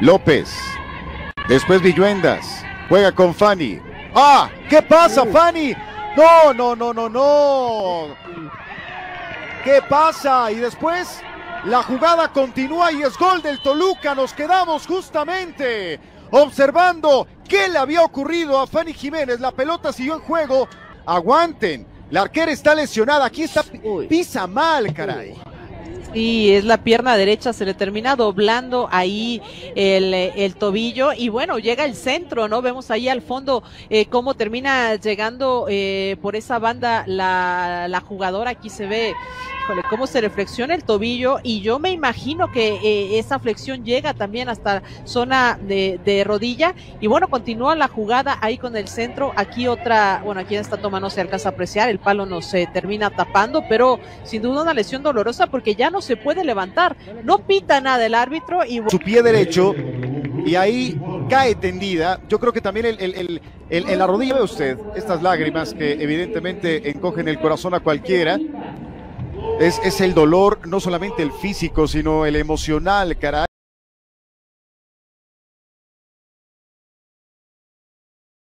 López. Después Villuendas. Juega con Fanny. ¡Ah! ¿Qué pasa, Fanny? No, no, no, no, no. ¿Qué pasa? Y después la jugada continúa y es gol del Toluca. Nos quedamos justamente observando qué le había ocurrido a Fanny Jiménez. La pelota siguió en juego. Aguanten. La arquera está lesionada. Aquí está. Pisa mal, caray. Sí, es la pierna derecha, se le termina doblando ahí el, el, tobillo y bueno, llega el centro, ¿no? Vemos ahí al fondo eh, cómo termina llegando eh, por esa banda la, la jugadora, aquí se ve cómo se reflexiona el tobillo y yo me imagino que eh, esa flexión llega también hasta zona de, de, rodilla y bueno, continúa la jugada ahí con el centro, aquí otra, bueno, aquí en esta toma no se alcanza a apreciar, el palo no se termina tapando, pero sin duda una lesión dolorosa porque ya no se puede levantar, no pita nada el árbitro y... Su pie derecho y ahí cae tendida. Yo creo que también el, el, el, en la rodilla ve usted estas lágrimas que evidentemente encogen el corazón a cualquiera. Es, es el dolor, no solamente el físico, sino el emocional, caray.